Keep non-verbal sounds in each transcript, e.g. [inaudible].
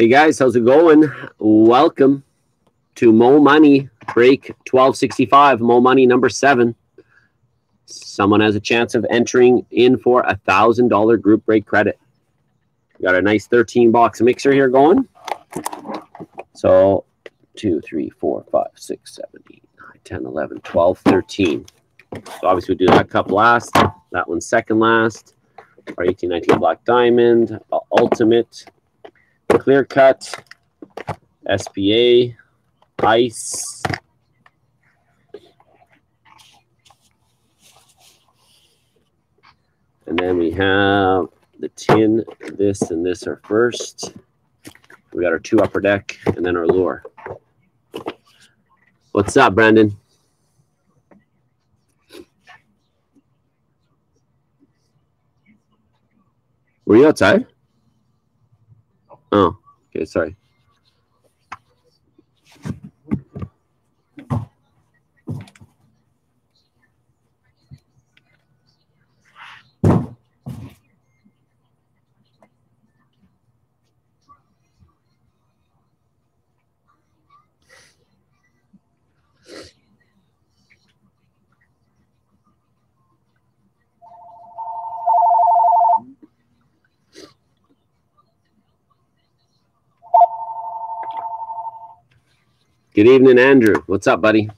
Hey guys, how's it going? Welcome to Mo Money Break 1265, Mo Money number seven. Someone has a chance of entering in for a thousand dollar group break credit. Got a nice 13 box mixer here going. So two, three, four, five, six, seven, eight, nine, 10, 11, 12, 13. So obviously we do that cup last, that one second last. Our 1819 Black Diamond, Ultimate, Clear Cut, SPA, Ice. And then we have the tin, this, and this are first. We got our two upper deck and then our lure. What's up, Brandon? Were you outside? Oh, okay, sorry. Good evening, Andrew. What's up, buddy?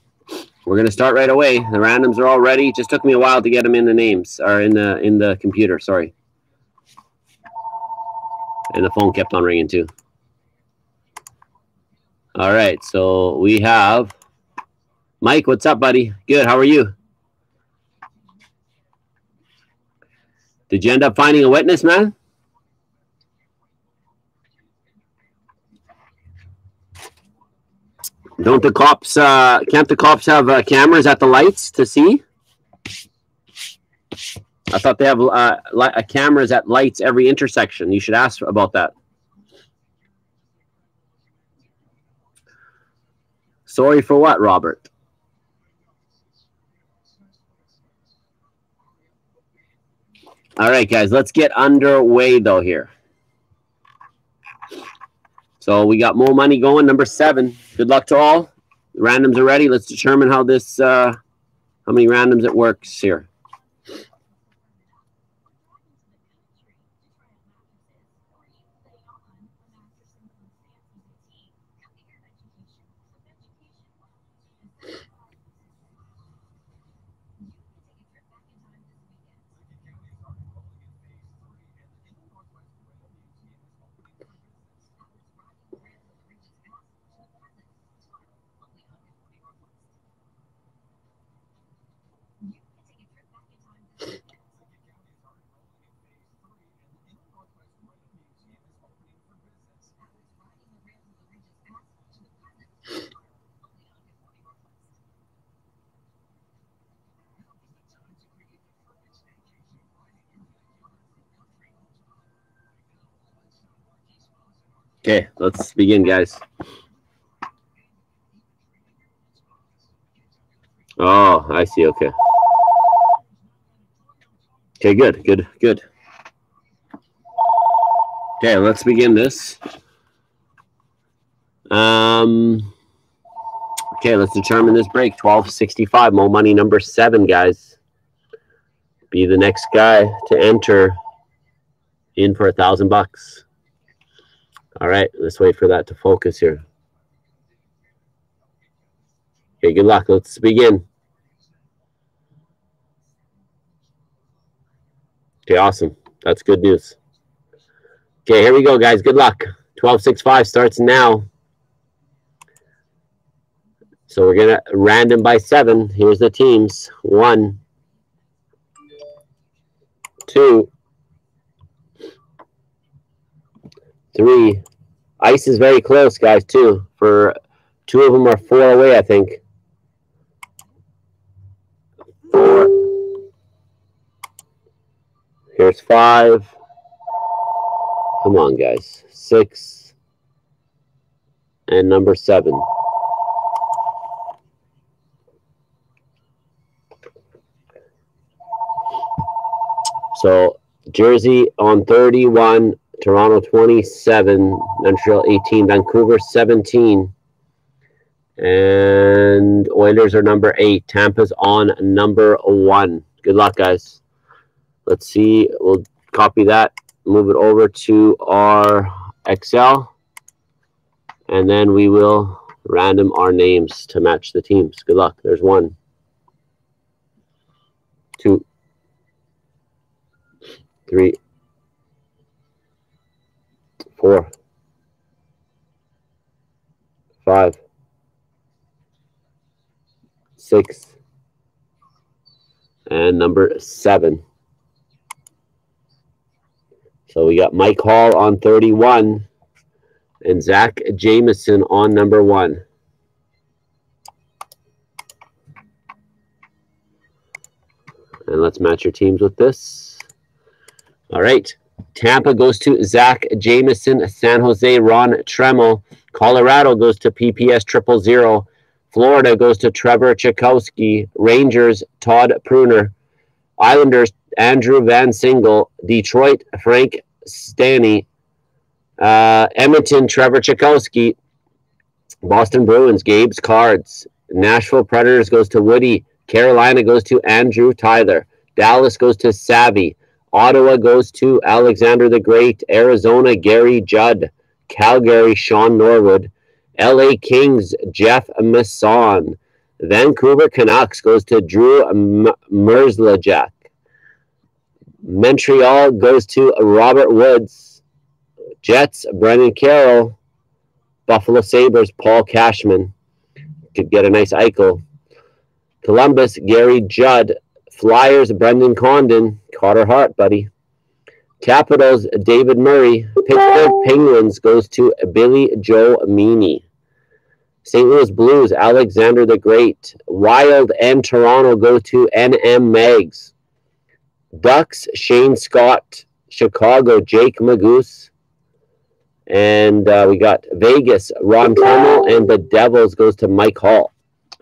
We're gonna start right away. The randoms are all ready. Just took me a while to get them in the names or in the in the computer. Sorry. And the phone kept on ringing too. All right, so we have Mike. What's up, buddy? Good. How are you? Did you end up finding a witness, man? Don't the cops? Uh, can't the cops have uh, cameras at the lights to see? I thought they have uh, li- uh, cameras at lights every intersection. You should ask about that. Sorry for what, Robert? All right, guys, let's get underway though here. So we got more money going. Number seven. Good luck to all. The randoms are ready. Let's determine how this, uh, how many randoms it works here. Okay, let's begin, guys. Oh, I see. Okay. Okay, good, good, good. Okay, let's begin this. Um, okay, let's determine this break. 1265, Mo money number seven, guys. Be the next guy to enter in for a thousand bucks. All right, let's wait for that to focus here. Okay, good luck. Let's begin. Okay, awesome. That's good news. Okay, here we go, guys. Good luck. 1265 starts now. So we're going to random by seven. Here's the teams. One, two, three. Ice is very close, guys, too. For two of them are four away, I think. Four. Here's five. Come on, guys. Six. And number seven. So Jersey on 31 Toronto 27, Montreal 18, Vancouver 17. And Oilers are number eight. Tampa's on number one. Good luck, guys. Let's see. We'll copy that, move it over to our Excel, and then we will random our names to match the teams. Good luck. There's one, two, three, four, five, six, and number seven. So we got Mike Hall on 31 and Zach Jameson on number one. And let's match your teams with this. All right. Tampa goes to Zach Jameson. San Jose, Ron Tremmel. Colorado goes to PPS triple zero. Florida goes to Trevor Chakowski. Rangers, Todd Pruner. Islanders, Andrew Van Single. Detroit, Frank Stanny. Uh, Edmonton, Trevor Chakowski. Boston Bruins, Gabe's Cards. Nashville Predators goes to Woody. Carolina goes to Andrew Tyler. Dallas goes to Savvy. Ottawa goes to Alexander the Great. Arizona, Gary Judd. Calgary, Sean Norwood. LA Kings, Jeff Masson. Vancouver Canucks goes to Drew Merzlajak. Montreal goes to Robert Woods. Jets, Brendan Carroll. Buffalo Sabres, Paul Cashman. Could get a nice Eichel. Columbus, Gary Judd. Flyers, Brendan Condon. Carter Hart, buddy. Capitals, David Murray. Pittsburgh Penguins goes to Billy Joe Meany. St. Louis Blues, Alexander the Great. Wild and Toronto go to NM Mags. Ducks, Shane Scott. Chicago, Jake Magoose. And uh, we got Vegas, Ron Tremmel, and the Devils goes to Mike Hall.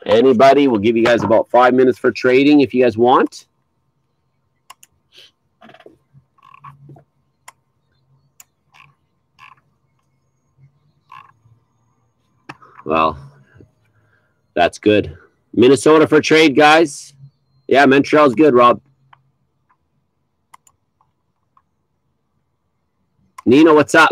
Anybody? We'll give you guys about five minutes for trading if you guys want. Well, that's good. Minnesota for trade, guys. Yeah, Montreal's good, Rob. Nina, what's up?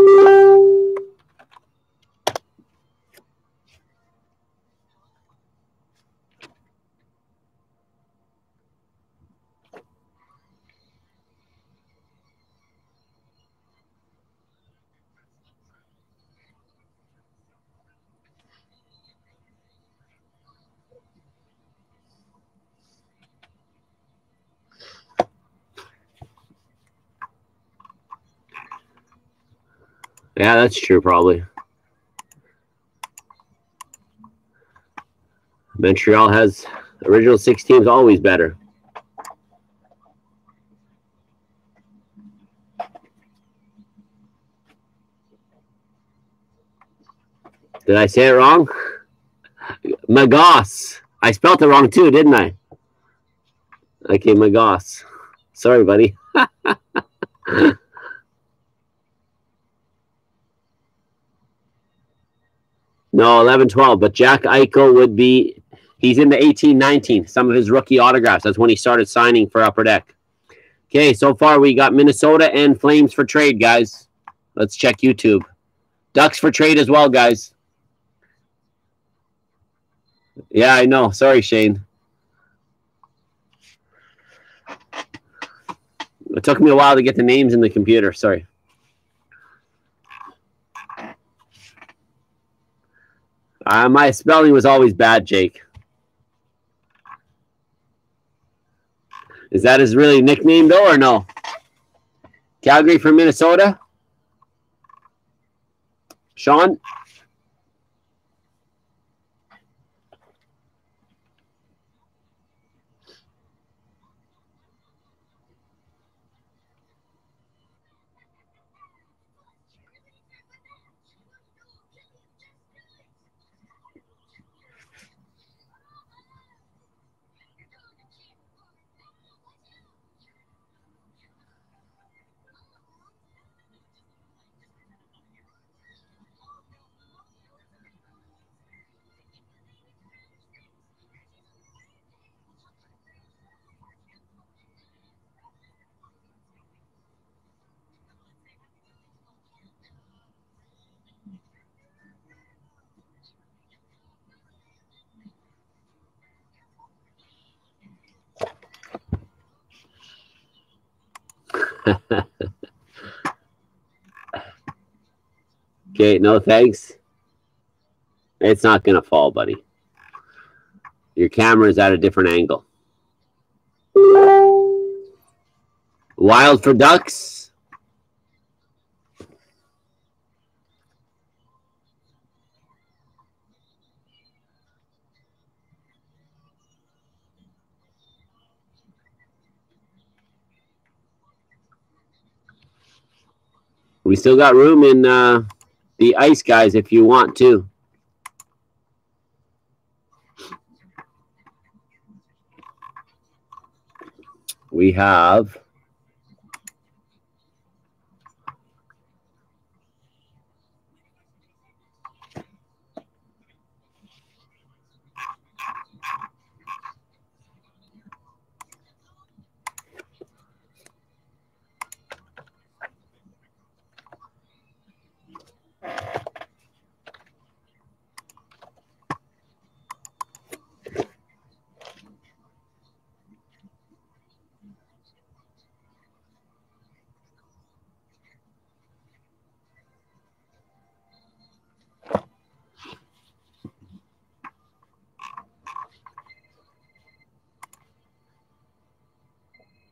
Yeah, that's true, probably. Montreal has original six teams always better. Did I say it wrong? Magos. I spelt it wrong too, didn't I? Okay, Magos. Sorry, buddy. [laughs] No, 11 12. But Jack Eichel would be, he's in the 18 19. Some of his rookie autographs. That's when he started signing for Upper Deck. Okay, so far we got Minnesota and Flames for trade, guys. Let's check YouTube. Ducks for trade as well, guys. Yeah, I know. Sorry, Shane. It took me a while to get the names in the computer. Sorry. Uh, my spelling was always bad, Jake. Is that his really nickname, though, or no? Calgary from Minnesota? Sean? Okay, no thanks. It's not going to fall, buddy. Your camera is at a different angle. Wild for ducks. We still got room in uh, the ice, guys, if you want to. We have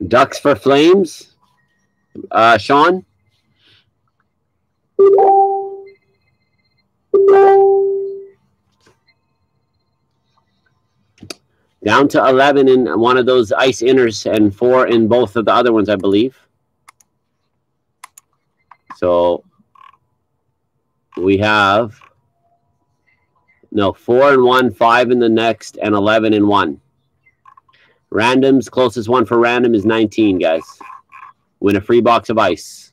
Ducks for Flames. Uh, Sean? Down to 11 in one of those ice inners and four in both of the other ones, I believe. So we have, no, four and one, five in the next, and 11 in one. Randoms, closest one for random is 19, guys. Win a free box of ice.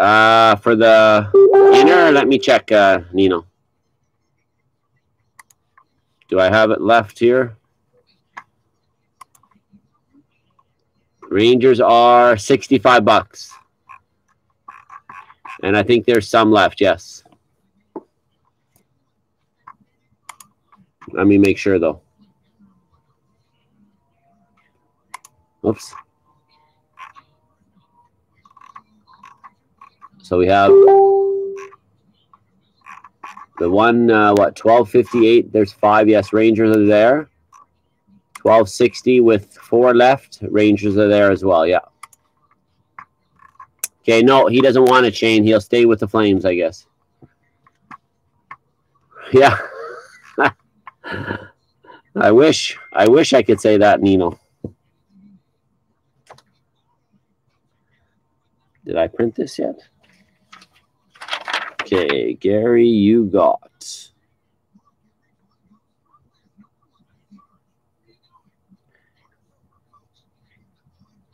Uh, for the inner, let me check, uh, Nino. Do I have it left here? Rangers are 65 bucks. And I think there's some left, yes. Let me make sure though. Oops. So we have the one, uh, what, 1258. There's five. Yes, Rangers are there. 1260 with four left. Rangers are there as well. Yeah. Okay, no, he doesn't want a chain. He'll stay with the Flames, I guess. Yeah. I wish I wish I could say that, Nino. Did I print this yet? Okay, Gary, you got.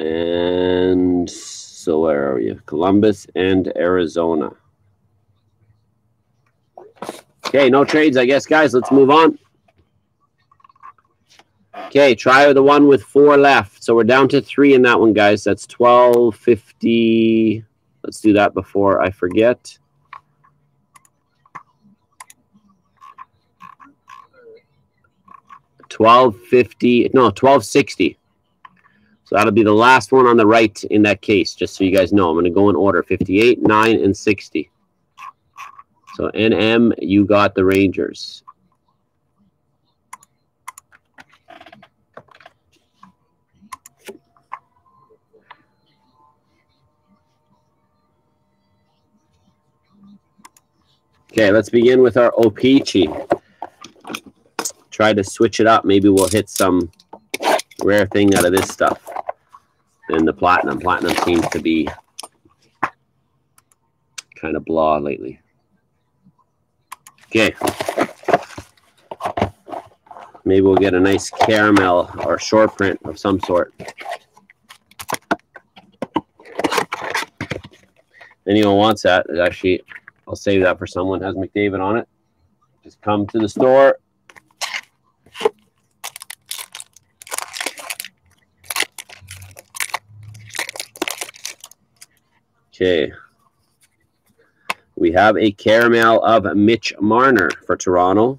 And so where are you? Columbus and Arizona. Okay, no trades, I guess, guys. Let's move on. Okay, try the one with four left. So we're down to three in that one, guys. That's 1250. Let's do that before I forget. Twelve fifty, no, twelve sixty. So that'll be the last one on the right in that case, just so you guys know. I'm going to go in order 58, 9, and 60. So NM, you got the Rangers. Okay, let's begin with our O-Pee-Chee. Try to switch it up. Maybe we'll hit some rare thing out of this stuff than the platinum. Platinum seems to be kind of blah lately. Okay. Maybe we'll get a nice caramel or short print of some sort. Anyone wants that? Actually, I'll save that for someone. Has McDavid on it. Just come to the store. Okay. We have a caramel of Mitch Marner for Toronto.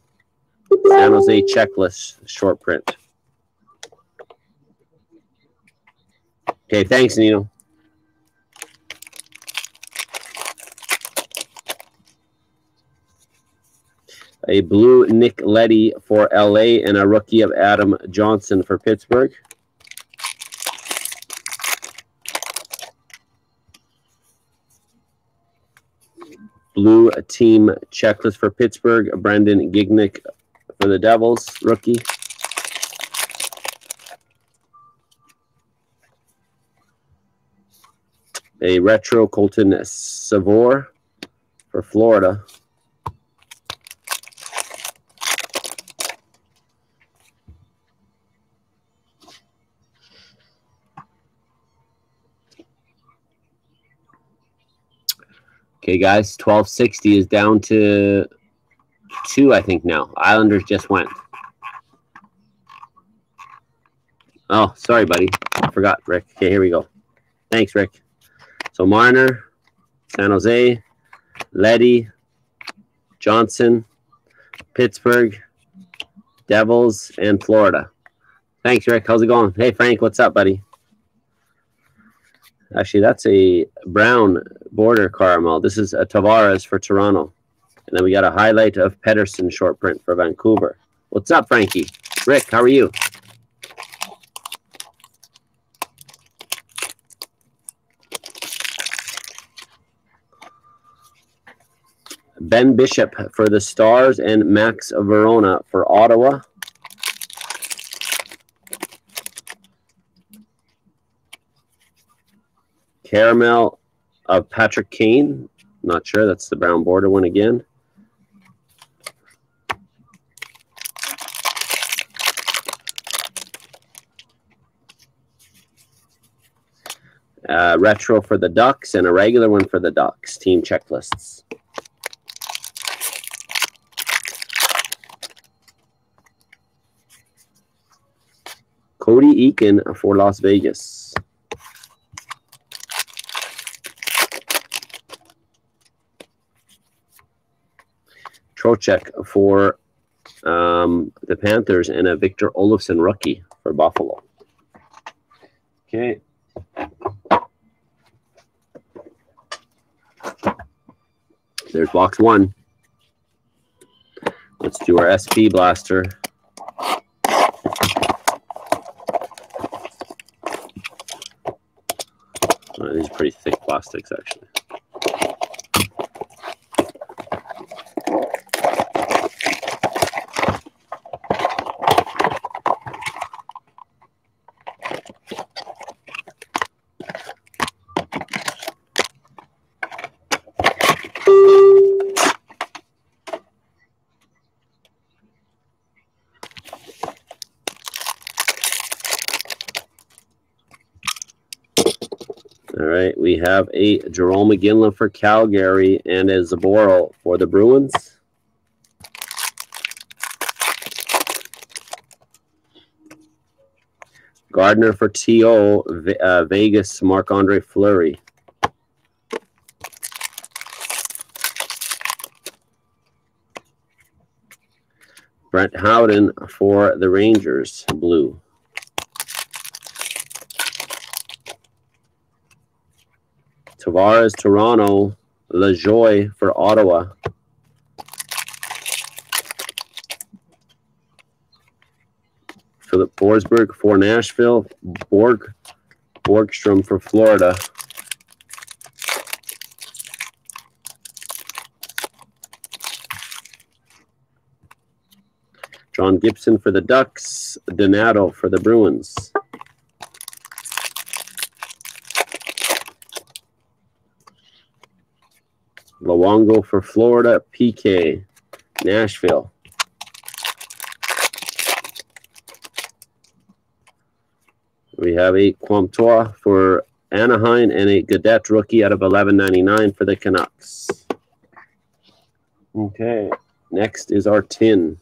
San Jose checklist short print. Okay, thanks, Nino. A blue Nick Leddy for LA and a rookie of Adam Johnson for Pittsburgh. Blue team checklist for Pittsburgh. Brandon Gignac for the Devils, rookie. A retro Colton Sceviour for Florida. Okay, guys, 1260 is down to two, I think, now. Islanders just went. Oh, sorry, buddy. I forgot, Rick. Okay, here we go. Thanks, Rick. So Marner, San Jose, Leddy, Johnson, Pittsburgh, Devils, and Florida. Thanks, Rick. How's it going? Hey, Frank, what's up, buddy? Actually, that's a brown border caramel. This is a Tavares for Toronto. And then we got a highlight of Pettersson short print for Vancouver. What's up, Frankie? Rick, how are you? Ben Bishop for the Stars and Max Veronneau for Ottawa. Caramel of Patrick Kane. Not sure. That's the brown border one again. Uh, retro for the Ducks and a regular one for the Ducks. Team checklists. Cody Eakin for Las Vegas. Trocheck for um, the Panthers and a Victor Olofsson rookie for Buffalo. Okay. There's box one. Let's do our SP blaster. Oh, these are pretty thick plastics, actually. All right, we have a Jarome Iginla for Calgary and a Zaboro for the Bruins. Gardiner for TO, uh, Vegas, Marc Andre Fleury. Brett Howden for the Rangers, blue. Tavares, Toronto, LaJoie for Ottawa. Filip Forsberg for Nashville. Borg, Borgstrom for Florida. John Gibson for the Ducks. Donato for the Bruins. Luongo for Florida. PK, Nashville. We have a Comtois for Anaheim and a Gaudette rookie out of 11.99 for the Canucks. Okay, next is our tin.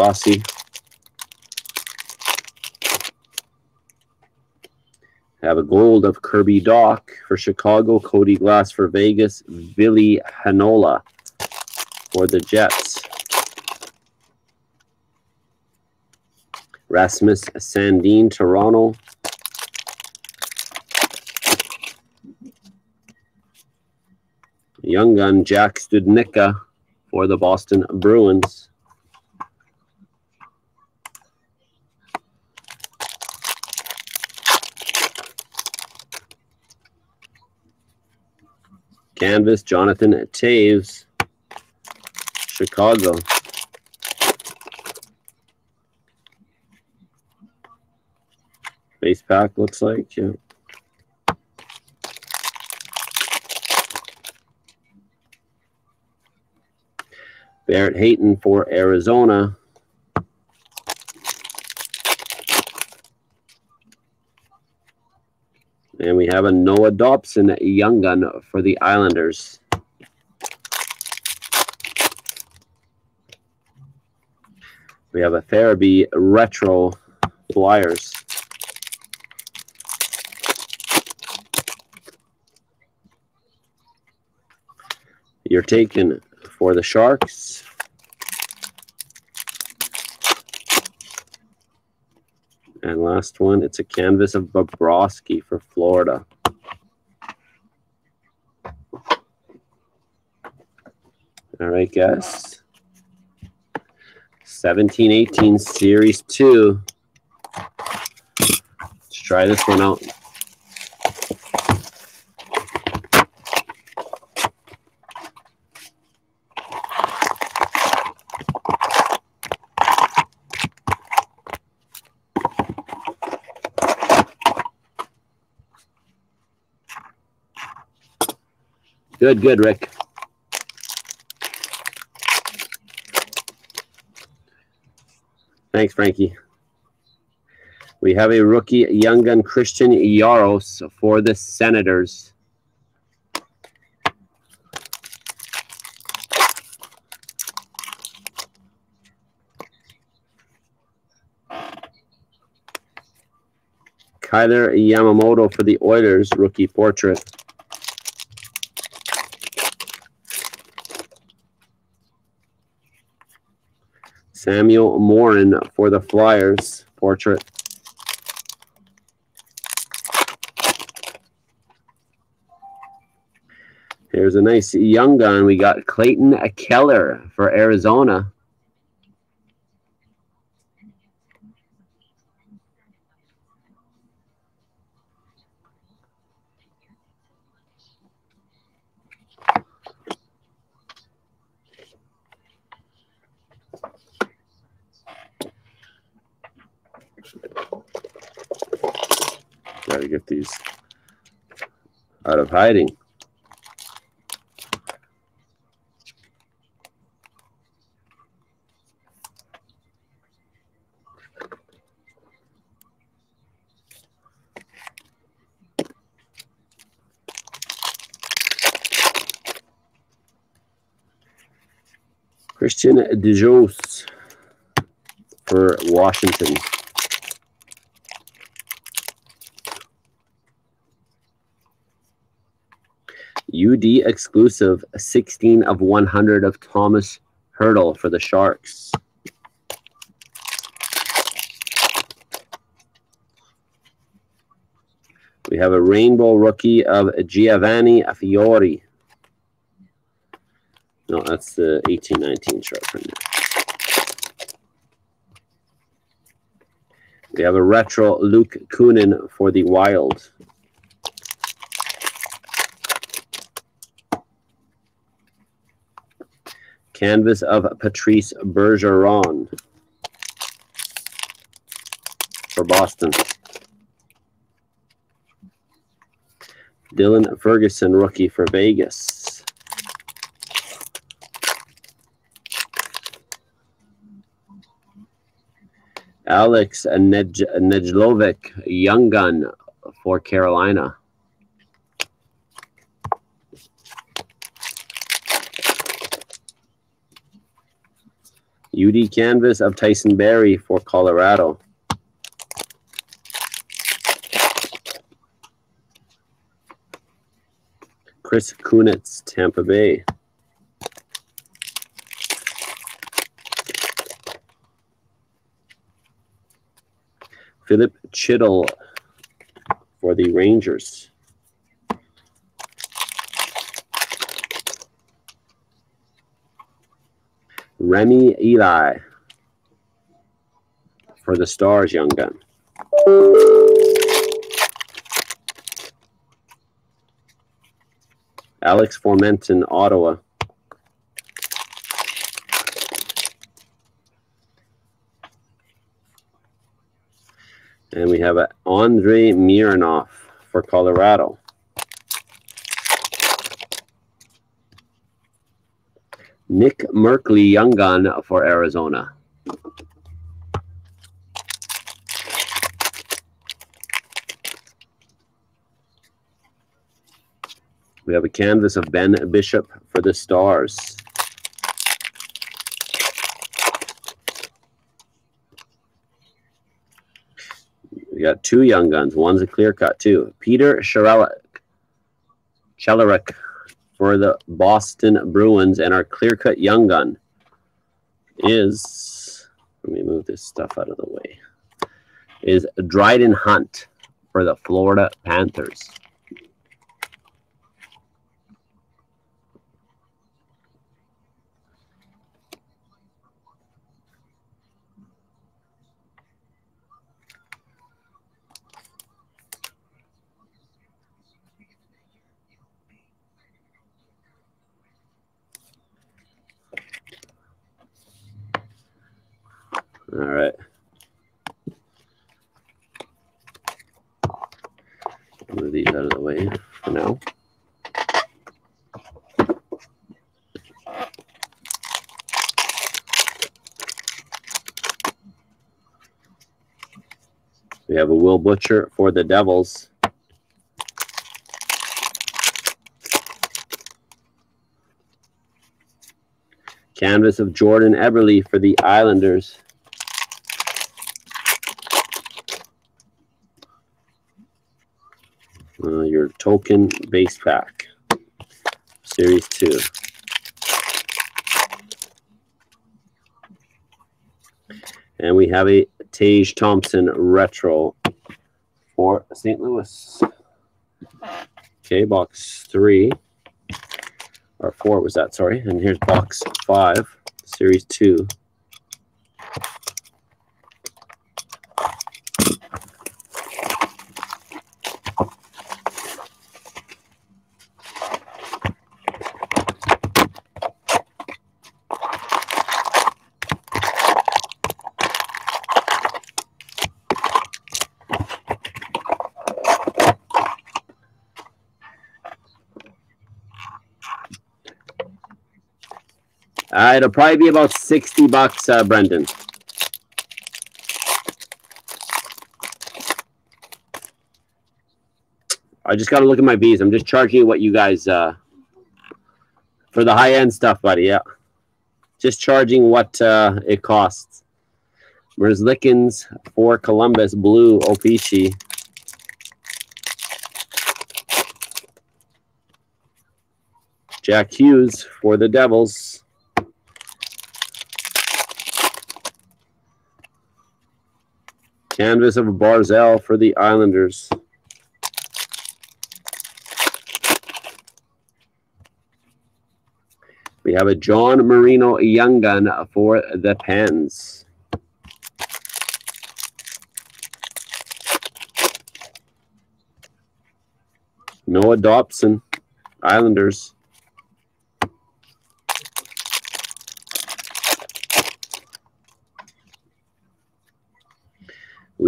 Glossy. Have a gold of Kirby Dach for Chicago, Cody Glass for Vegas, Ville Heinola for the Jets. Rasmus Sandin, Toronto. Young gun Jack Studnicka for the Boston Bruins. Canvas, Jonathan Toews, Chicago. Base pack looks like, yeah. Barrett Hayton for Arizona. And we have a Noah Dobson young gun for the Islanders. We have a Farabee Retro Flyers. You're taken for the Sharks. And last one, it's a canvas of Bobrovsky for Florida. All right, guys. 1718 Series 2. Let's try this one out. Good, good, Rick. Thanks, Frankie. We have a rookie young gun Christian Jaros for the Senators. Kailer Yamamoto for the Oilers, rookie portrait. Samuel Morin for the Flyers portrait. Here's a nice young gun. We got Clayton Keller for Arizona. Got to get these hiding. Christian Djoos for Washington. UD exclusive 16 of 100 of Tomas Hertl for the Sharks. We have a rainbow rookie of Giovanni Fiore. No, that's the 1819 chart printer. We have a retro Luke Kunin for the Wild. Canvas of Patrice Bergeron for Boston. Dylan Ferguson, rookie for Vegas. Alex Nej Nedeljkovic, young gun for Carolina. UD canvas of Tyson Barrie for Colorado. Chris Kunitz, Tampa Bay. Filip Chytil for the Rangers. Remi Elie for the Stars, young gun. Alex Formenton, Ottawa. And we have Andrei Mironov for Colorado. Nick Merkley, young gun for Arizona. We have a canvas of Ben Bishop for the Stars. We got two young guns. One's a clear cut, too. Peter Cehlarik for the Boston Bruins, and our clear cut young gun is, let me move this stuff out of the way, is Dryden Hunt for the Florida Panthers. All right. Move these out of the way for now. We have a Will Butcher for the Devils. Canvas of Jordan Eberle for the Islanders. Uh, your token base pack, series two. And we have a Tage Thompson retro for St. Louis. Okay, box three or four was that, sorry. And here's box five, series two. Uh, it'll probably be about 60 bucks, uh, Brendan. I just got to look at my V's. I'm just charging what you guys, uh, for the high end stuff, buddy. Yeah. Just charging what uh, it costs. Merzlikins for Columbus, blue, O-Pee-Chee. Jack Hughes for the Devils. Canvas of a Barzal for the Islanders. We have a John Marino Young Gun for the Pens. Noah Dobson, Islanders.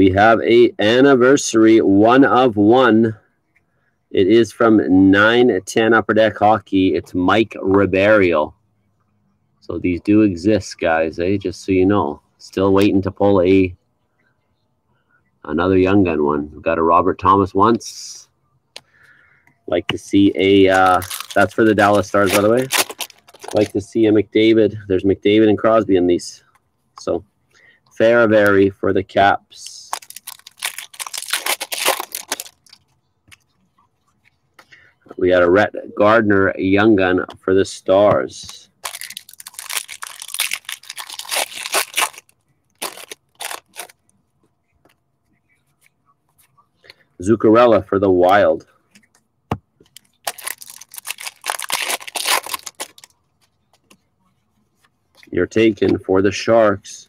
We have a anniversary one of one. It is from 910 Upper Deck Hockey. It's Mike Ribeiro. So these do exist, guys, eh? Just so you know. Still waiting to pull a another young gun one. We've got a Robert Thomas once. Like to see a uh, that's for the Dallas Stars, by the way. Like to see a McDavid. There's McDavid and Crosby in these So Fairbury for the Caps. We got a Rhett Gardner Young Gun for the Stars. Zuccarello for the Wild. You're taken for the Sharks.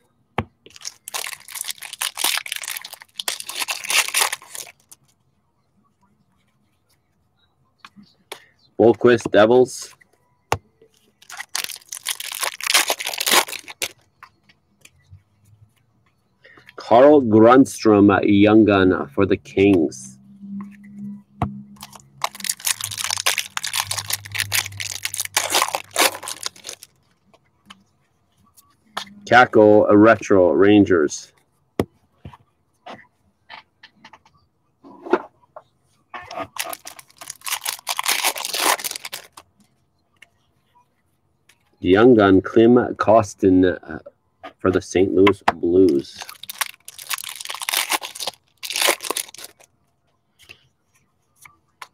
Boqvist Devils. Carl Grundstrom Young Gun for the Kings. Kakko Retro Rangers. Young Gun Klim Kostin uh, for the St. Louis Blues.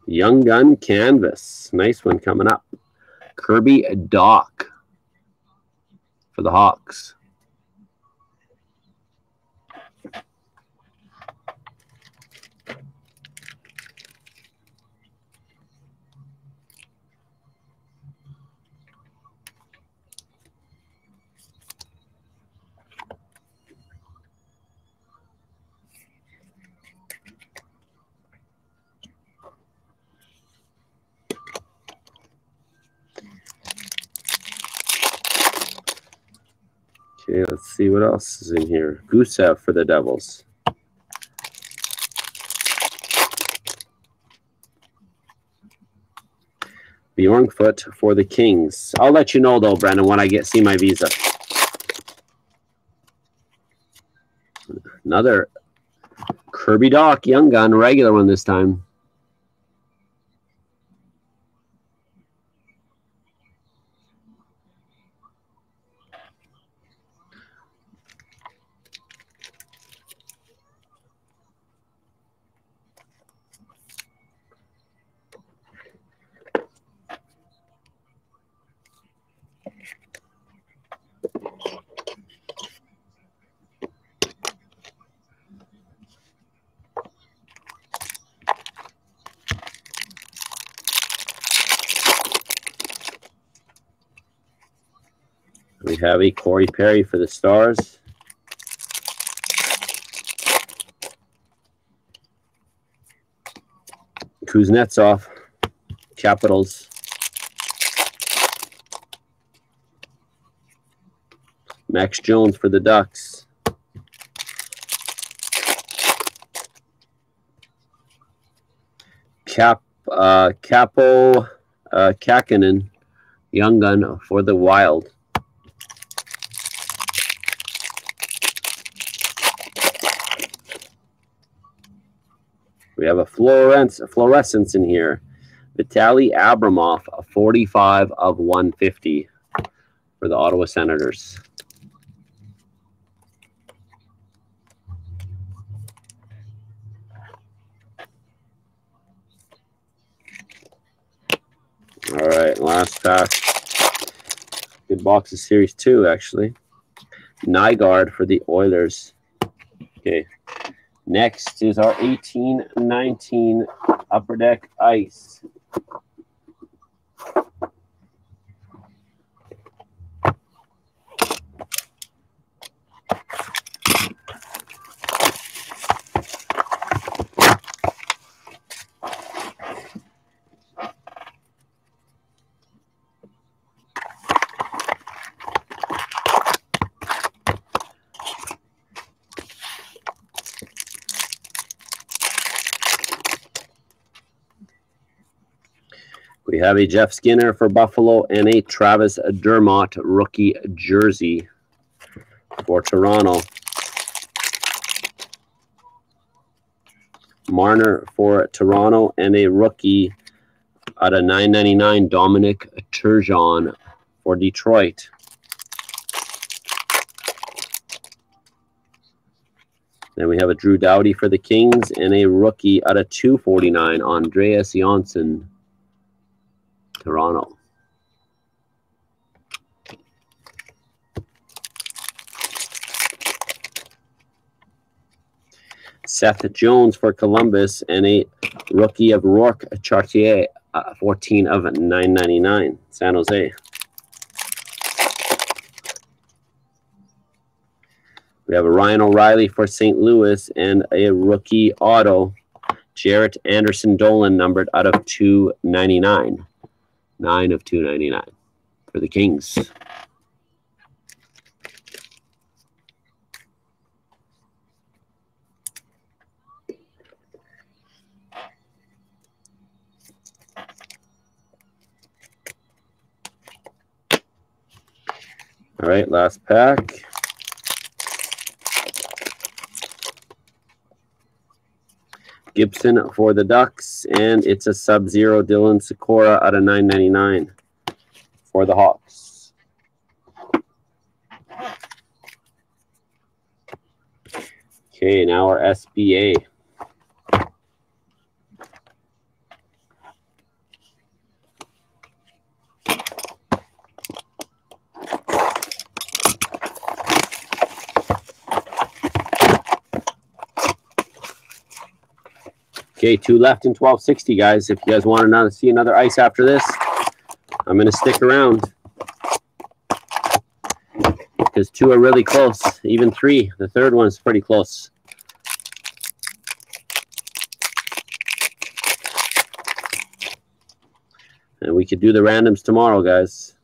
Young Gun Canvas. Nice one coming up. Kirby Dach for the Hawks. Okay, let's see what else is in here. Gusev for the Devils. Bjornfot for the Kings. I'll let you know though, Brandon, when I get see my visa. Another Kirby Dach Young Gun, regular one this time. A Corey Perry for the Stars. Kuznetsov, Capitals. Max Jones for the Ducks. Cap uh, Kaapo uh, Kahkonen, Young Gun for the Wild. We have a fluorescence, fluorescence in here. Vitaly Abramov, a 45 of 150 for the Ottawa Senators. All right, last pack. Good box of Series 2, actually. Nygard for the Oilers. Okay. Next is our 1819 Upper Deck Ice. We have a Jeff Skinner for Buffalo and a Travis Dermott rookie jersey for Toronto. Marner for Toronto and a rookie out of 999 Dominic Turgeon for Detroit. Then we have a Drew Doughty for the Kings and a rookie out of 249, Andreas Johnsson, Toronto. Seth Jones for Columbus and a rookie of Rourke Chartier, uh, 14 of 999, San Jose. We have a Ryan O'Reilly for St. Louis and a rookie auto, Jaret Anderson Dolan, numbered out of 299. 9 of 299 for the Kings. All right, last pack. Gibson for the Ducks, and it's a Sub-Zero Dylan Sikora out of 999 for the Hawks. Okay, now our SPA. Okay, two left in 1260, guys. If you guys want to see another ice after this, I'm going to stick around. Because two are really close, even three. The third one's pretty close. And we could do the randoms tomorrow, guys.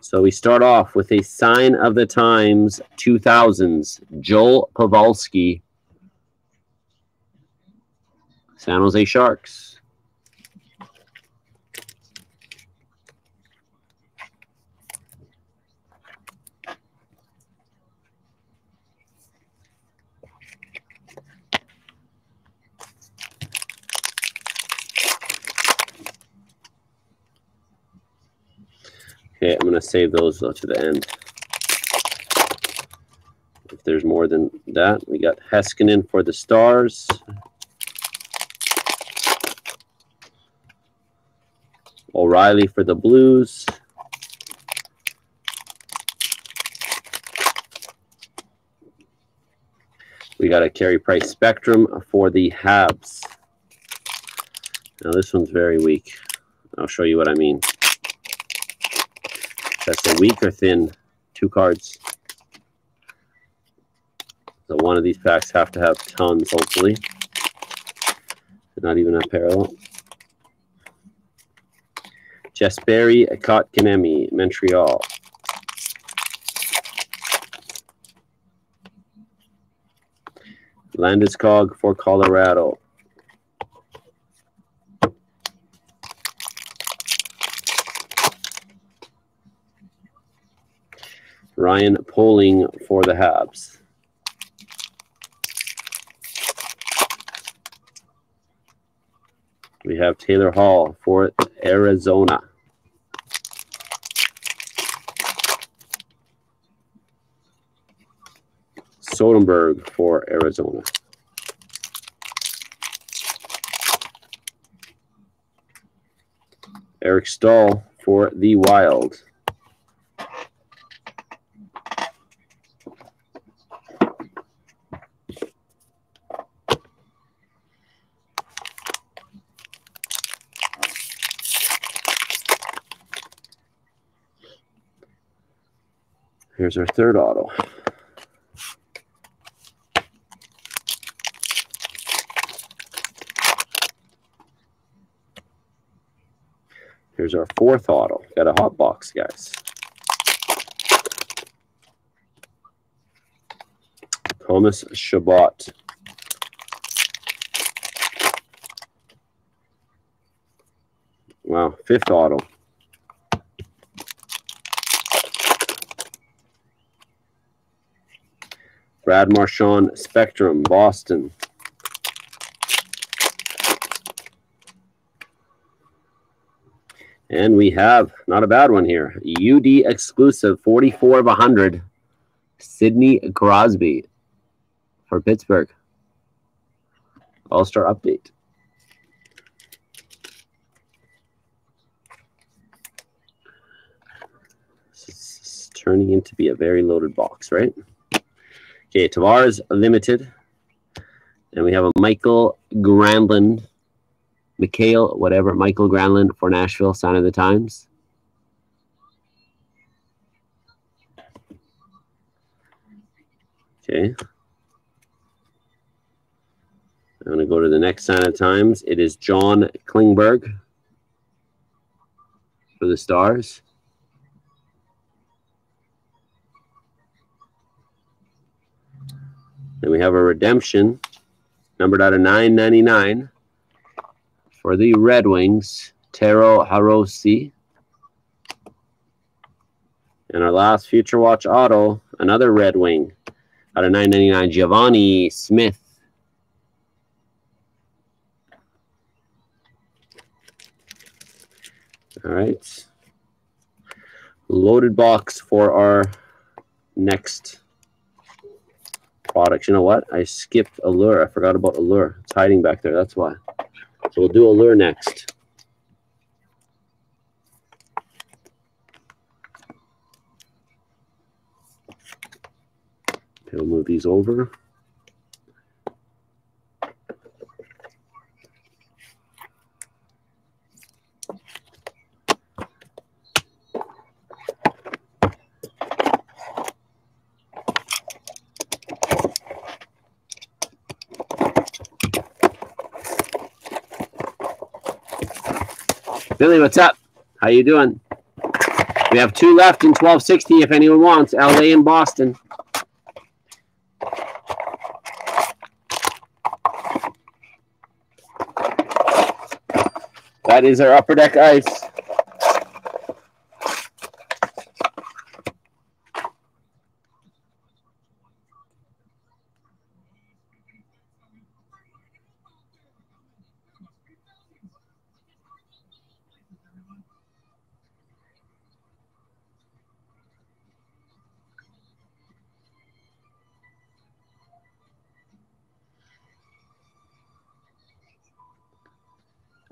So we start off with a sign of the times 2000s, Joel Pavelski San Jose Sharks. Okay, I'm going to save those though to the end. If there's more than that, we got Heiskanen for the Stars. O'Reilly for the Blues. We got a Carey Price Spectrum for the Habs. Now this one's very weak. I'll show you what I mean. That's a weak or thin. Two cards. So one of these packs have to have tons, hopefully. Not even a parallel. Jesperi Kotkaniemi, Montreal. Landeskog for Colorado. Ryan Poehling for the Habs. We have Taylor Hall for Arizona. Soderberg for Arizona. Eric Staal for the Wild. Here's our third auto. Here's our fourth auto. Got a hot box, guys. Thomas Chabot. Wow, fifth auto. Brad Marchand Spectrum, Boston. And we have not a bad one here. UD exclusive, 44 of 100. Sidney Crosby. for Pittsburgh. All Star update. This is turning into be a very loaded box, right? Okay, Tavares limited. And we have a Michael Granlund, Mikhail, whatever, Michael Granlund for Nashville, Sign of the Times. Okay. I'm going to go to the next sign of times. It is John Klingberg for the Stars. Then we have a redemption numbered out of 999 for the Red Wings, Taro Hirose. And our last Future Watch auto, another Red Wing out of 999, Givani Smith. All right. Loaded box for our next products. You know what? I skipped Allure. I forgot about Allure. It's hiding back there. That's why. So we'll do Allure next. Okay, we'll move these over. Billy, what's up? How you doing? We have two left in 1260 if anyone wants. LA and Boston. That is our upper deck ice.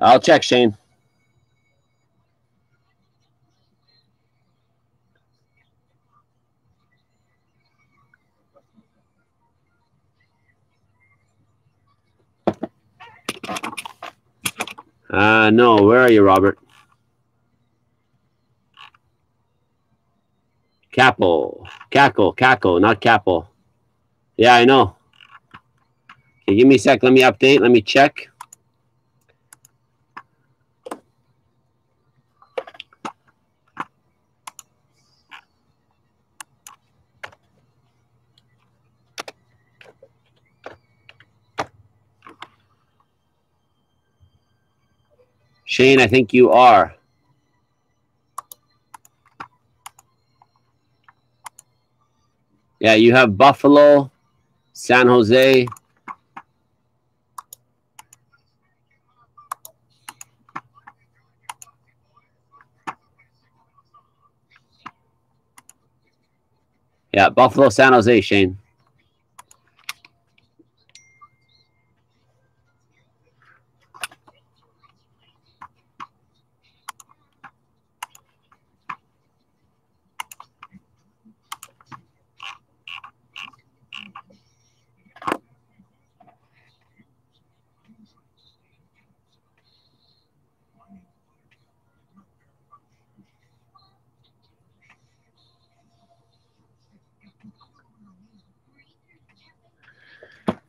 I'll check, Shane. Uh, no, where are you, Robert? Capo, cackle, cackle, not capo. Yeah, I know. Okay, give me a sec. Let me update. Let me check. Shane, I think you are. Yeah, you have Buffalo, San Jose. Yeah, Buffalo, San Jose, Shane.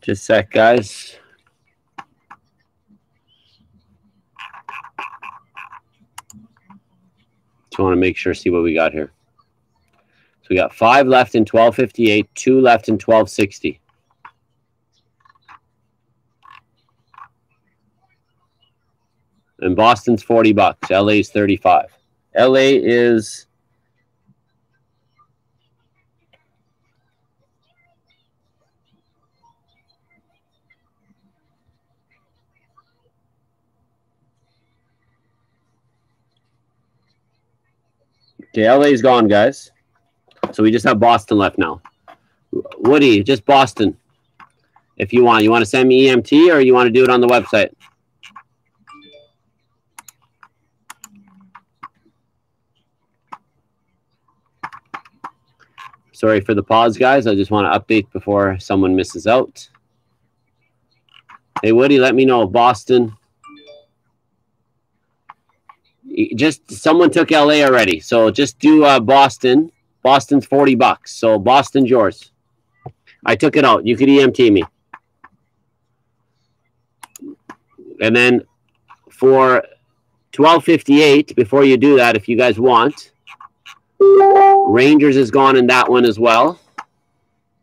Just a sec, guys. Just want to make sure, see what we got here. So we got five left in 1258, two left in 1260. And Boston's 40 bucks. LA's 35. LA is Okay, LA's gone, guys. So we just have Boston left now. Woody, just Boston. if you want. You want to send me EMT or you want to do it on the website? Sorry for the pause, guys. I just want to update before someone misses out. Hey, Woody, let me know. Boston. Just someone took LA already. So just do uh, Boston. Boston's 40 bucks. So Boston's yours. I took it out. You could EMT me. And then for 1258, before you do that, if you guys want, Rangers is gone in that one as well.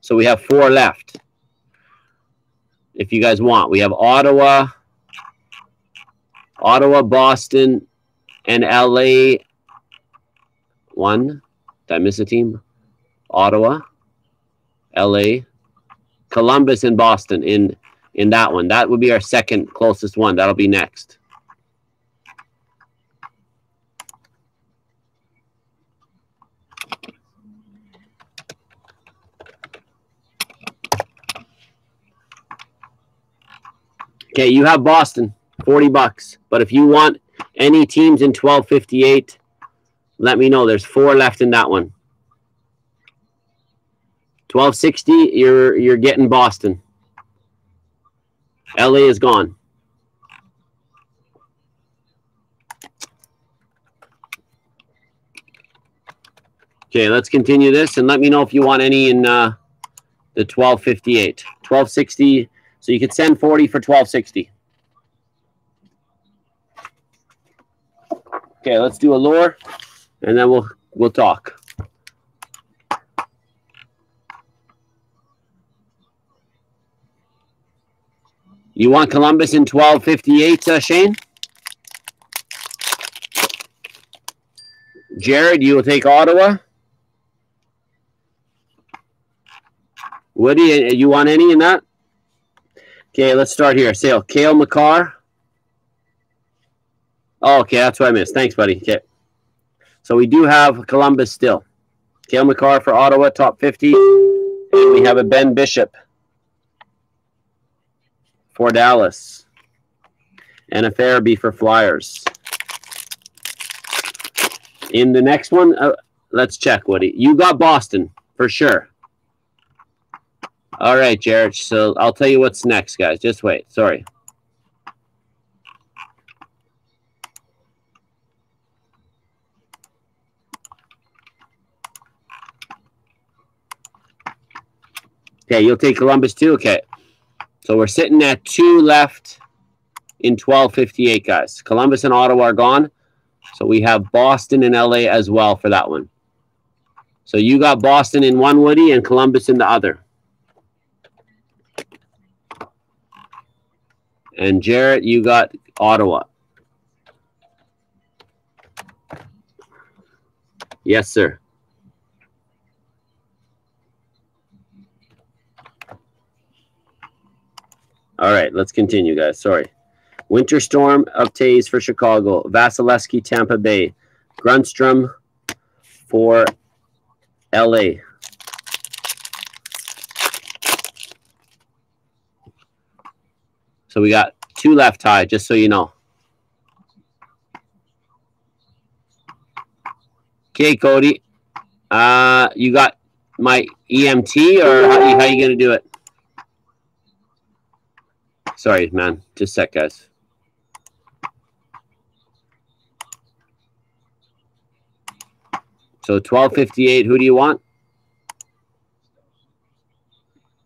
So we have four left. If you guys want, we have Ottawa, Ottawa, Boston, and LA. One. Did I miss a team? Ottawa, LA, Columbus, and Boston in in that one. That would be our second closest one. That'll be next. Okay, you have Boston, 40 bucks. But if you want any teams in 1258, let me know. There's four left in that one. 1260, you're you're getting Boston. LA is gone. Okay, let's continue this and let me know if you want any in uh, the 1258. 1260 so you could send 40 for 1260. Okay, let's do Allure and then we'll we'll talk. You want Columbus in 1258, uh, Shane? Jared, you will take Ottawa. Woody, uh, you want any in that? Okay, let's start here. Sale. Cale Makar. Oh, okay, that's what I missed. Thanks, buddy. Okay. So we do have Columbus still. Cale Makar for Ottawa, top 50. And we have a Ben Bishop for Dallas. And a Farabee for Flyers. In the next one, uh, let's check, Woody. You got Boston for sure. All right, Jared. So I'll tell you what's next, guys. Just wait. Sorry. Okay, you'll take Columbus too? Okay. So we're sitting at two left in 1258, guys. Columbus and Ottawa are gone. So we have Boston and LA as well for that one. So you got Boston in one, Woody, and Columbus in the other. And Jarrett, you got Ottawa. Yes, sir. All right, let's continue, guys. Sorry. Winter Storm of Toews for Chicago. Vasilevskiy, Tampa Bay. Grundstrom for LA. So we got two left high, just so you know. Okay, Cody. Uh, you got my EMT, or how, how you going to do it? Sorry, man. Just a sec, guys. So 1258, who do you want?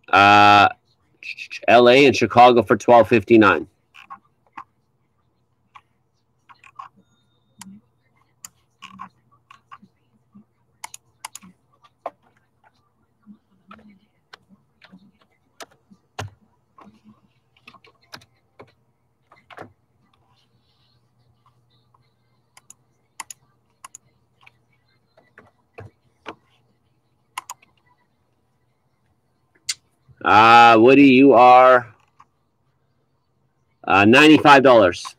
Uh, LA and Chicago for 1259. Uh, Woody, you are uh, $95.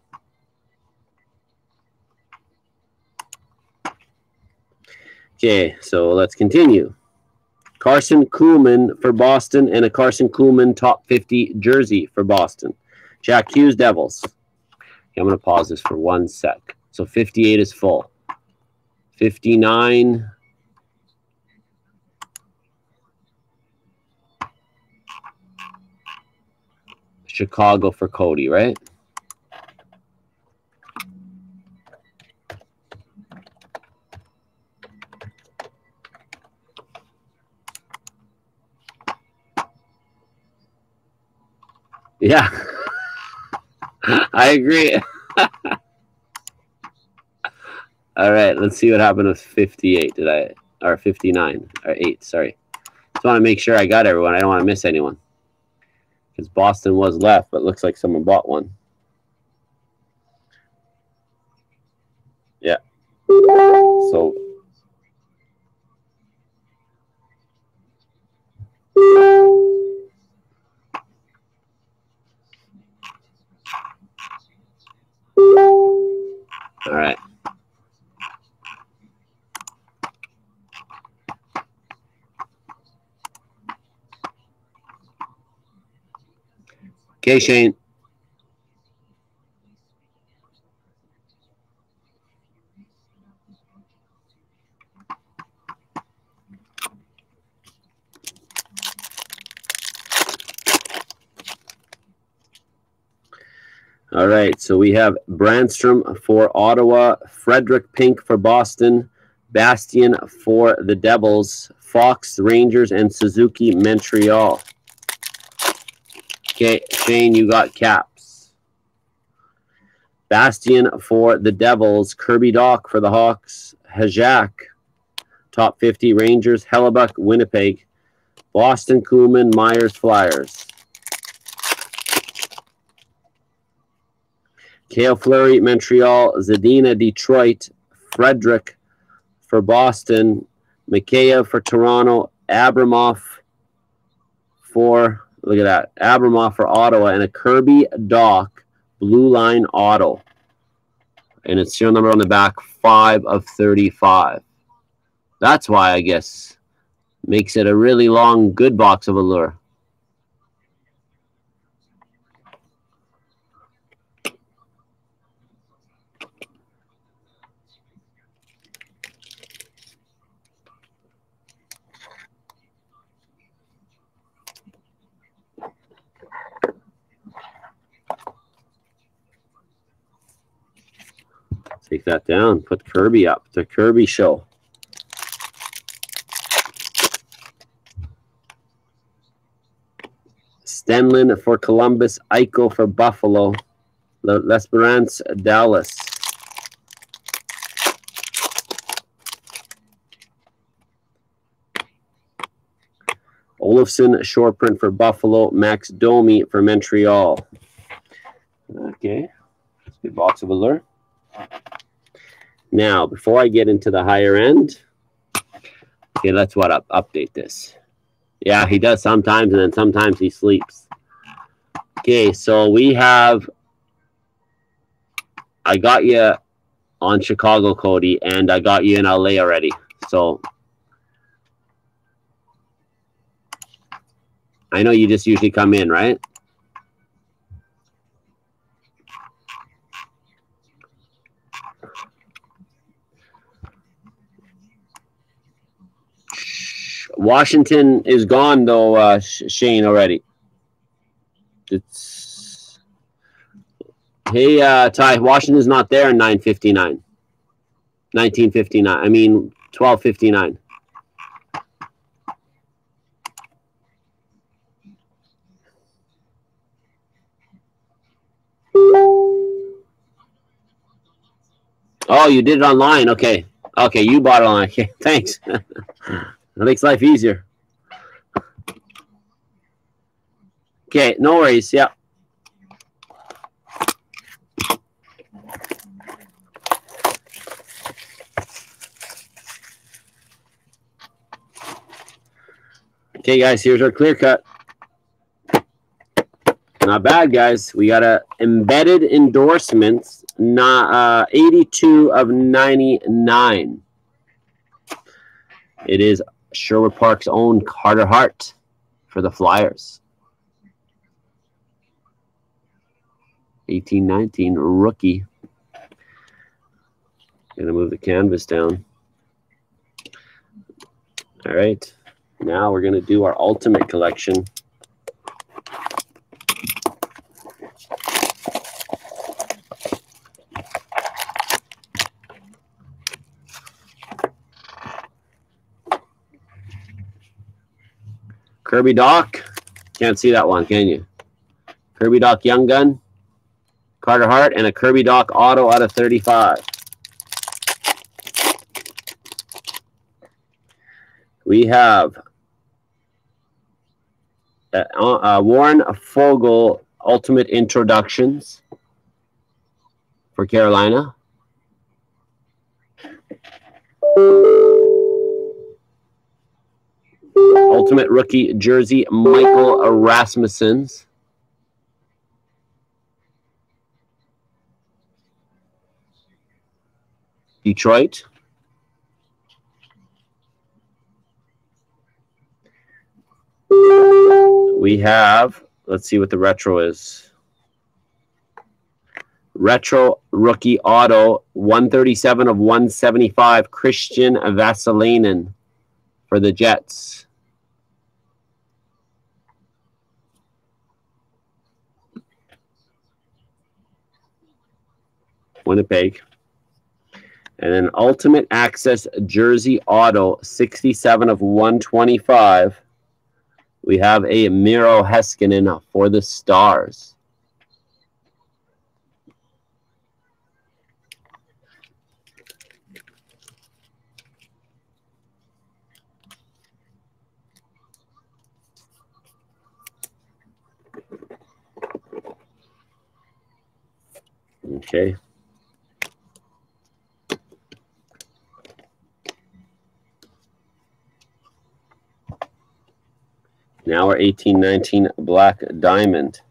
Okay, so let's continue. Karson Kuhlman for Boston and a Karson Kuhlman top 50 jersey for Boston. Jack Hughes Devils. Okay, I'm going to pause this for one sec. So 58 is full. 59. Chicago for Cody, right? Yeah. [laughs] I agree. [laughs] All right, let's see what happened with 58. Did I or 59 or 8, sorry. Just want to make sure I got everyone. I don't want to miss anyone. Cuz Boston was left, but looks like someone bought one. Yeah. So Okay, Shane. All right, so we have Brannstrom for Ottawa, Frederic Pink for Boston, Bastian for the Devils, Fox, Rangers, and Suzuki, Montreal. Okay, Shane, you got caps. Bastian for the Devils, Kirby Dach for the Hawks, Hajek, top 50 Rangers, Hellebuyck, Winnipeg, Boston, Kuhlman, Myers, Flyers. Cale Fleury, Montreal, Zadina, Detroit, Frederic for Boston, Mikheyev for Toronto, Abramov for, look at that, Abramov for Ottawa, and a Kirby Dach blue line auto. And it's serial number on the back, 5 of 35. That's why, I guess, makes it a really long, good box of Allure. Take that down. Put Kirby up. The Kirby show. Stenlund for Columbus. Eichel for Buffalo. L'Esperance, Dallas. Olofsson, short print for Buffalo. Max Domi for Montreal. Okay. Good box of alert. Now, before I get into the higher end, okay, let's what up update this. Yeah, he does sometimes, and then sometimes he sleeps. Okay, so we have. I got you on Chicago, Cody, and I got you in LA already. So I know you just usually come in, right? Washington is gone though, uh, Shane already. It's hey uh, Ty. Washington's not there in nine fifty nine. Nineteen fifty nine. I mean twelve fifty nine. Oh, you did it online. Okay. Okay, you bought it online. [laughs] Okay, thanks. [laughs] That makes life easier. Okay, no worries. Yeah. Okay, guys, here's our clear cut. Not bad, guys. We got a embedded endorsements, not uh, 82 of 99. It is Sherwood Park's own Carter Hart for the Flyers. 1819 rookie. Gonna move the canvas down. All right. Now we're gonna do our ultimate collection. Kirby Dach. Can't see that one, can you? Kirby Dach Young Gun. Carter Hart and a Kirby Dach Auto out of 35. We have uh, uh, Warren Foegele Ultimate Introductions for Carolina. Ultimate Rookie Jersey, Michael Rasmussen's. Detroit. We have, let's see what the retro is. Retro rookie auto, 137 of 175, Kristian Vesalainen for the Jets. Winnipeg. And then Ultimate Access Jersey Auto, 67 of 125. We have a Miro Heiskanen for the Stars. Okay. Now our 1819 Black Diamond.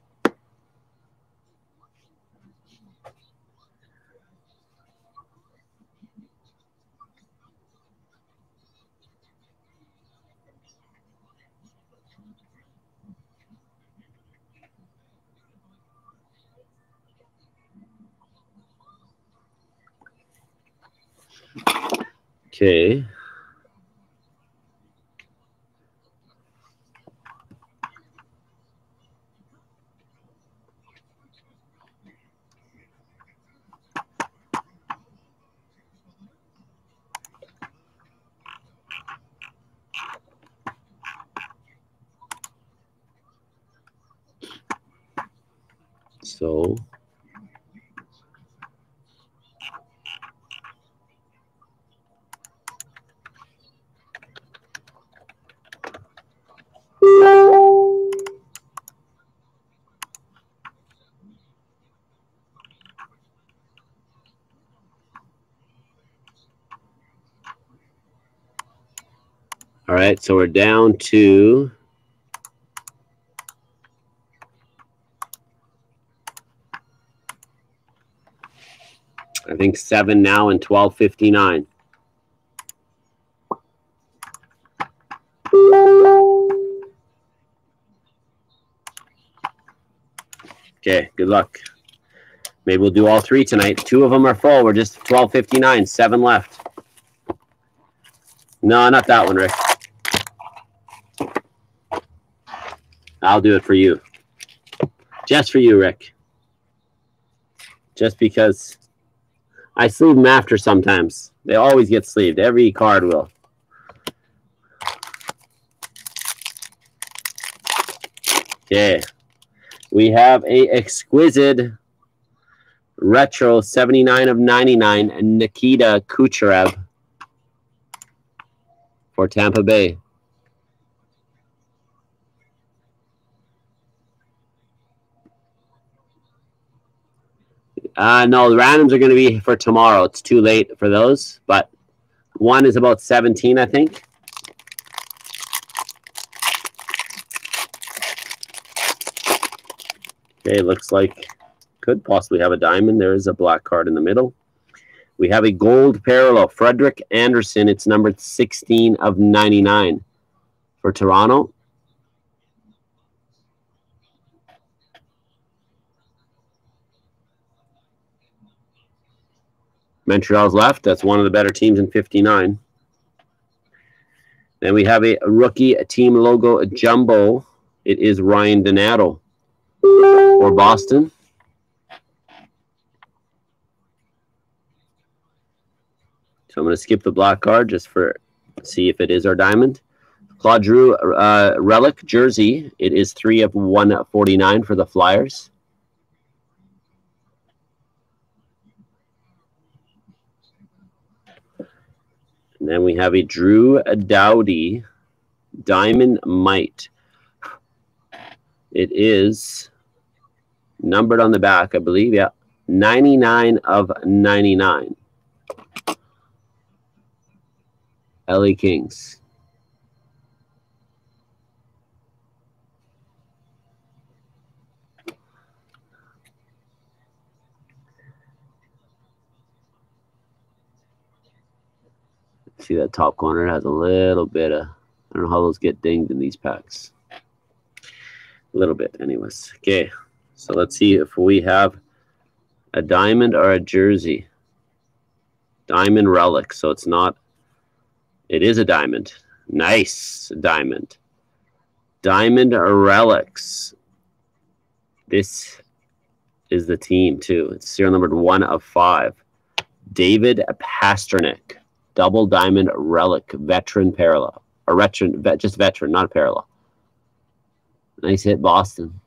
Okay. So All right, so we're down to think seven now and twelve fifty nine. Okay, good luck. Maybe we'll do all three tonight. Two of them are full. We're just twelve fifty nine. Seven left. No, not that one, Rick. I'll do it for you. Just for you, Rick. Just because I sleeve them after sometimes. They always get sleeved. Every card will. Okay. We have a exquisite retro 79 of 99 Nikita Kucherov for Tampa Bay. Uh, no, the randoms are going to be for tomorrow. It's too late for those, but one is about 17, I think. Okay, looks like could possibly have a diamond. There is a black card in the middle. We have a gold parallel, Frederik Andersen. It's numbered 16 of 99 for Toronto. Montreal's left. That's one of the better teams in 59. Then we have a rookie team logo jumbo. It is Ryan Donato for Boston. So I'm going to skip the black card just for see if it is our diamond. Claude Giroux uh, relic jersey. It is three of 149 for the Flyers. And then we have a Drew Doughty Diamond Might. It is numbered on the back, I believe. Yeah. 99 of 99. LA Kings. See that top corner has a little bit of, I don't know how those get dinged in these packs. A little bit anyways. Okay, so let's see if we have a diamond or a jersey. Diamond relic, so it's not, it is a diamond. Nice diamond. Diamond relics. This is the team too. It's serial numbered one of five. David Pastrnak double diamond relic veteran parallel. A veteran, just veteran, not a parallel. Nice hit, Boston.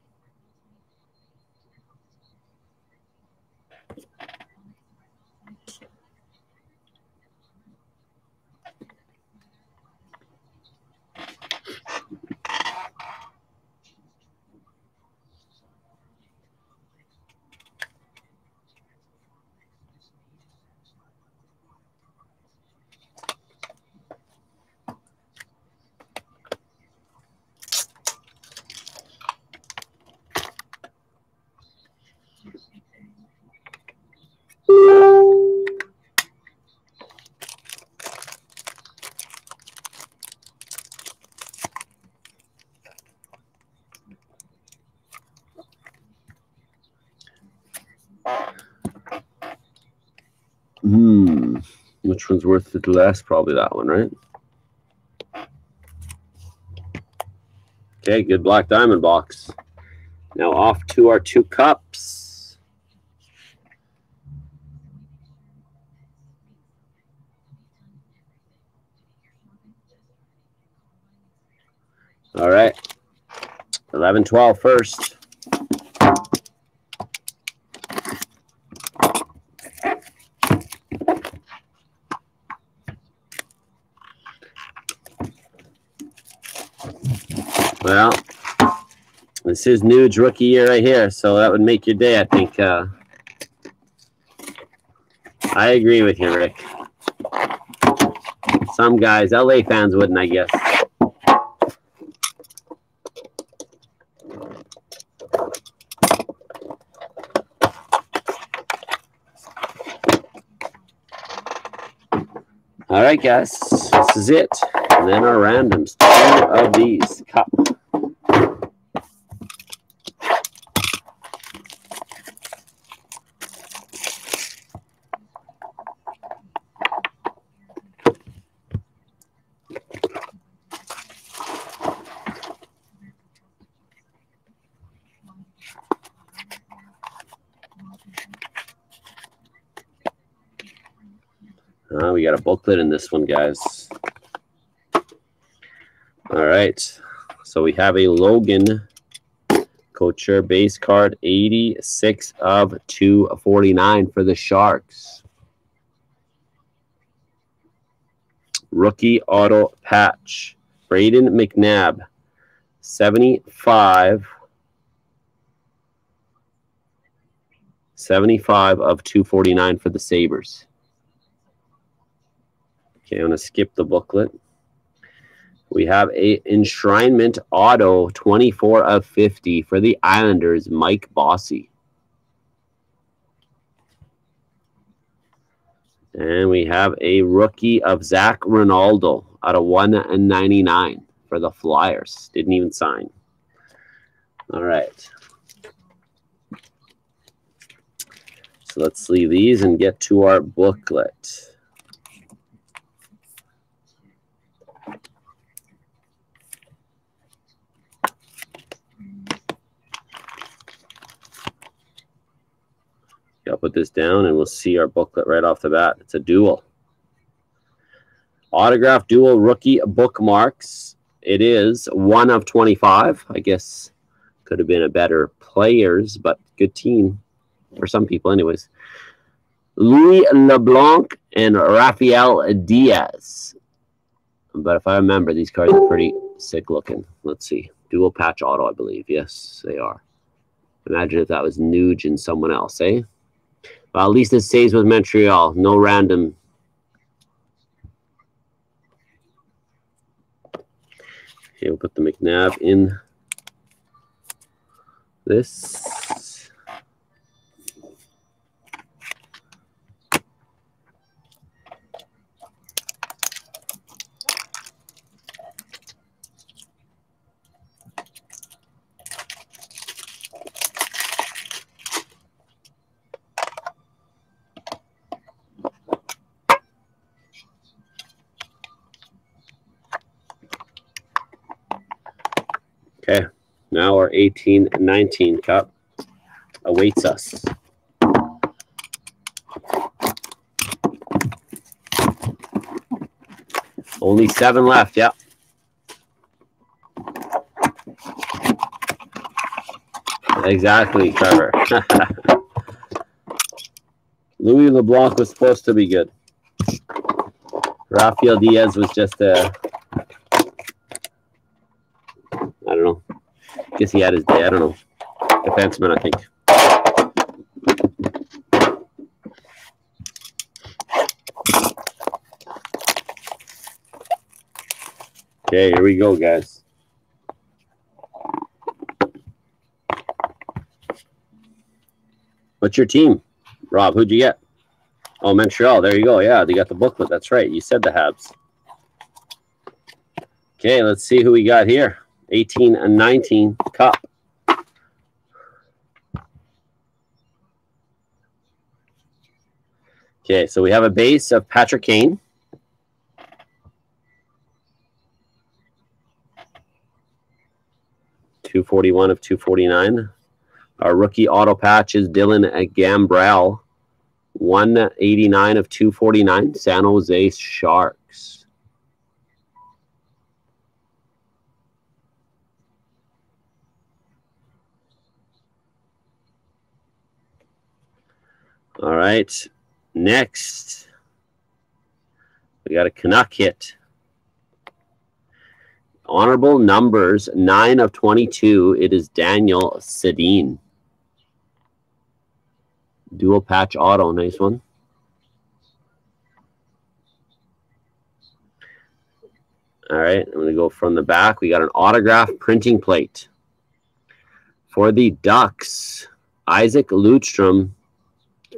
Worth it less? Probably that one, right? Okay, good black diamond box. Now off to our two cups. All right. 11 12 first. Well, this is Nuge rookie year right here, so that would make your day, I think. Uh, I agree with you, Rick. Some guys, LA fans wouldn't, I guess. All right, guys, this is it. And then our randoms, two of these cup. Booklet in this one, guys. All right. So we have a Logan Couture base card, 86 of 249 for the Sharks. Rookie auto patch, Brayden McNabb, 75. 75 of 249 for the Sabres. Okay, I'm going to skip the booklet. We have a enshrinement auto 24 of 50 for the Islanders, Mike Bossy. And we have a rookie of Zac Rinaldo out of 1 and 99 for the Flyers. Didn't even sign. All right. So let's leave these and get to our booklet. Put this down and we'll see our booklet right off the bat. It's a dual. Autograph dual rookie bookmarks. It is one of 25. I guess could have been a better players, but good team for some people, anyways. Louis LeBlanc and Raphael Diaz. But if I remember, these cards are pretty sick looking. Let's see. Dual patch auto, I believe. Yes, they are. Imagine if that was Nuge and someone else, eh? Well, at least it stays with Montreal. No random. Okay, we'll put the McNabb in this. 18 19 cup awaits us. Only seven left, yep. Exactly, Trevor. [laughs] Louis LeBlanc was supposed to be good. Raphael Diaz was just a guess he had his day. I don't know. Defenseman, I think. Okay, here we go, guys. What's your team? Rob, who'd you get? Oh, Montreal. There you go. Yeah, they got the booklet. That's right. You said the Habs. Okay, let's see who we got here. 18 and 19 cup. Okay, so we have a base of Patrick Kane. Two forty one of two forty nine. Our rookie auto patch is Dylan Gambrell. One eighty nine of two forty nine. San Jose Sharks. All right. Next, we got a Canuck hit. Honorable numbers 9 of 22. It is Daniel Sedin. Dual patch auto. Nice one. All right. I'm going to go from the back. We got an autograph printing plate. For the Ducks, Isac Lundestrom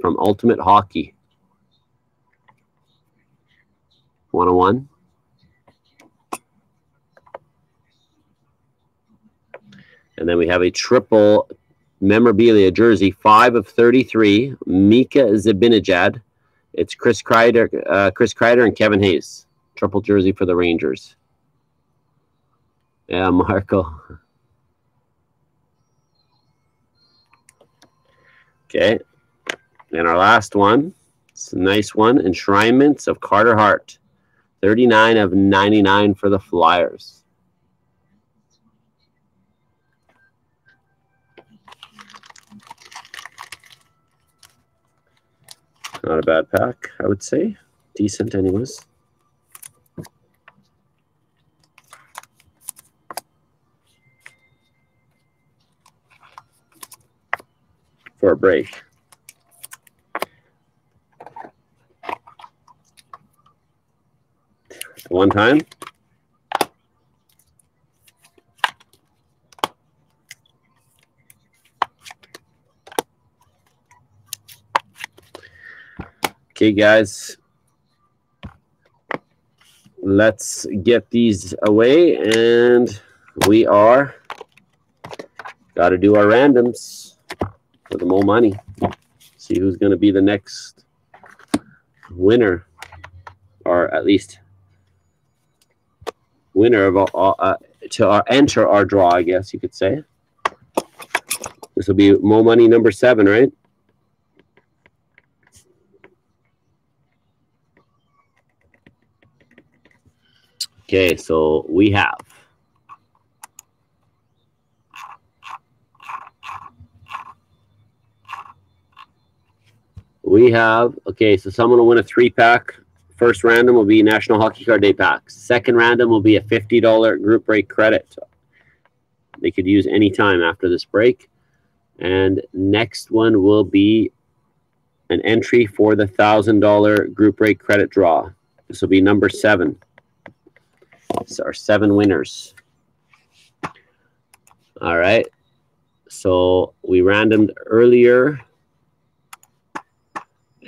from Ultimate Hockey. 101. And then we have a triple memorabilia jersey, 5 of 33, Mika Zibanejad. It's Chris Kreider, uh, Chris Kreider and Kevin Hayes. Triple jersey for the Rangers. Yeah, [laughs] Marco. Okay, and our last one, it's a nice one, Enshrinements of Carter Hart. 39 of 99 for the Flyers. Not a bad pack, I would say. Decent anyways. For a break. One time. Okay, guys, let's get these away and we are got to do our randoms for the more money. See who's going to be the next winner or at least winner of all, uh, to our, enter our draw, I guess you could say. This will be Moe Money number seven, right? Okay, so we have we have okay, so someone will win a three pack. First random will be National Hockey Card Day packs. Second random will be a fifty dollar group break credit. They could use any time after this break. And next one will be an entry for the thousand dollar group break credit draw. This will be number seven. These are seven winners. All right. So we randomed earlier.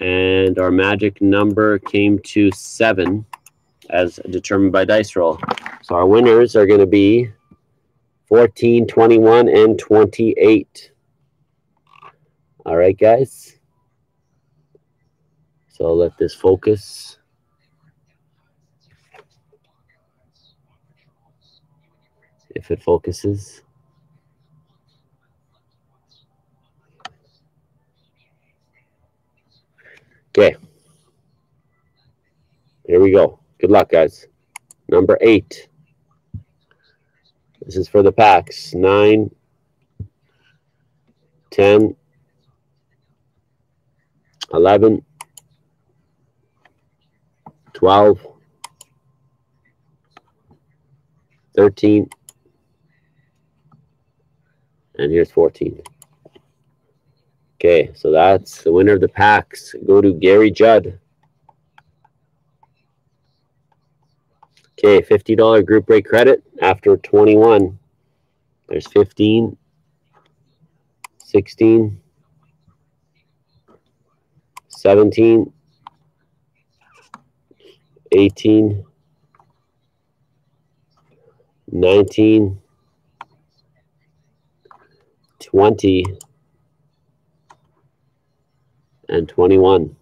And our magic number came to seven as determined by dice roll. So our winners are going to be 14, 21, and 28. All right, guys. So I'll let this focus. if it focuses. Okay. Here we go. Good luck, guys. Number eight. This is for the packs. Nine, ten, eleven, twelve, thirteen. And here's 14. Okay, so that's the winner of the packs. Go to Gary Judd. Okay, $50 group break credit after 21. There's 15, 16, 17, 18, 19, 20 and 21.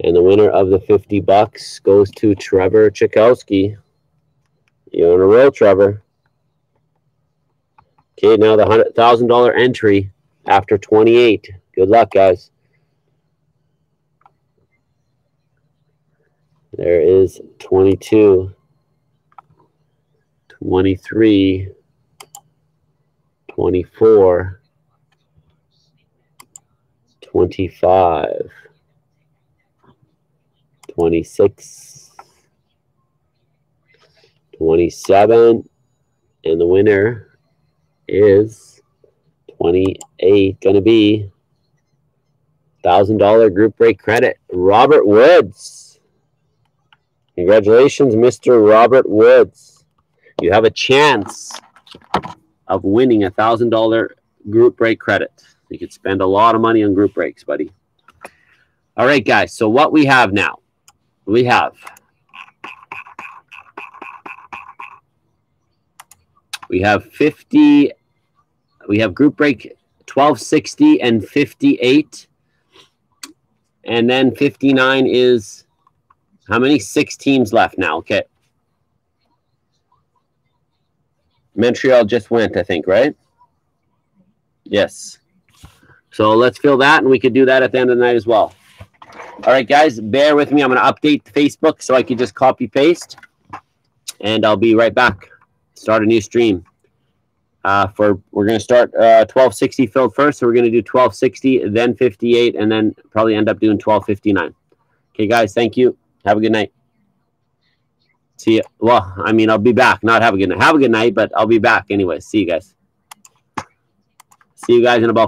And the winner of the 50 bucks goes to Trevor Chakowski. You're on a roll, Trevor. Okay, now the $100,000 entry after 28. Good luck, guys. There is 22, 23, 24, 25, 26, 27, and the winner is 28, going to be $1,000 group break credit, Robert Woods. Congratulations, Mr. Robert Woods. You have a chance of winning a thousand dollar group break credit. You could spend a lot of money on group breaks, buddy. All right, guys. So what we have now, we have we have 50 we have group break 1260 and 58 and then 59 is how many six teams left now okay Montreal just went, I think, right? Yes. So let's fill that, and we could do that at the end of the night as well. All right, guys, bear with me. I'm going to update Facebook so I can just copy paste, and I'll be right back. Start a new stream. Uh, for we're going to start uh, 1260 filled first, so we're going to do 1260, then 58, and then probably end up doing 1259. Okay, guys, thank you. Have a good night. See you. Well, I mean, I'll be back. Not have a good night. Have a good night, but I'll be back anyway. See you guys. See you guys in about